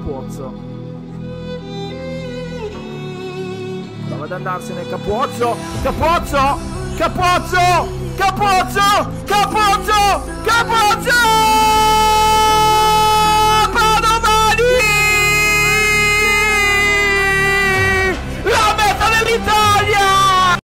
Capuozzo. Prova ad andarsene Capuozzo. Capuozzo! Capuozzo! Capuozzo! Capuozzo! Capuozzo!